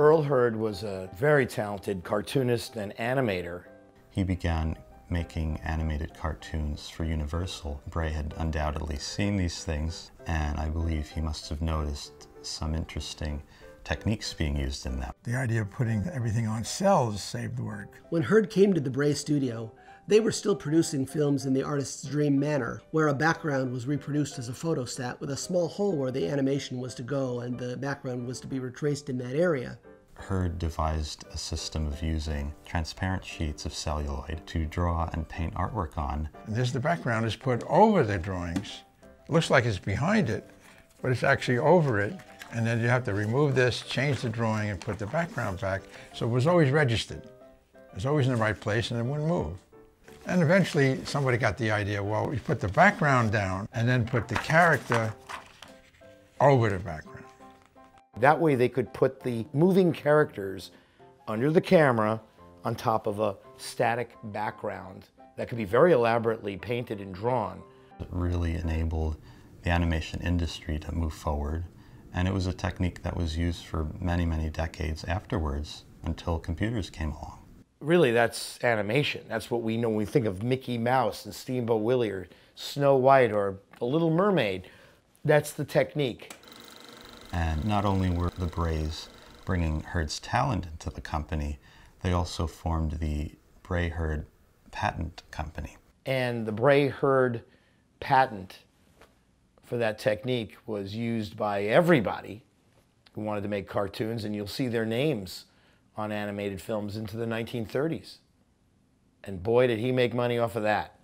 Earl Hurd was a very talented cartoonist and animator. He began making animated cartoons for Universal. Bray had undoubtedly seen these things, and I believe he must have noticed some interesting techniques being used in them. The idea of putting everything on cels saved work. When Hurd came to the Bray studio, they were still producing films in the artist's dream manner, where a background was reproduced as a photostat with a small hole where the animation was to go and the background was to be retraced in that area. Hurd devised a system of using transparent sheets of celluloid to draw and paint artwork on. And this, the background is put over the drawings. It looks like it's behind it, but it's actually over it. And then you have to remove this, change the drawing, and put the background back. So it was always registered. It was always in the right place and it wouldn't move. And eventually somebody got the idea, well, you put the background down and then put the character over the background. That way they could put the moving characters under the camera on top of a static background that could be very elaborately painted and drawn. It really enabled the animation industry to move forward, and it was a technique that was used for many, many decades afterwards until computers came along. Really, that's animation. That's what we know when we think of Mickey Mouse and Steamboat Willie or Snow White or The Little Mermaid. That's the technique. And not only were the Brays bringing Hurd's talent into the company, they also formed the Bray Hurd Patent Company. And the Bray Hurd patent for that technique was used by everybody who wanted to make cartoons, and you'll see their names on animated films into the 1930s. And boy, did he make money off of that.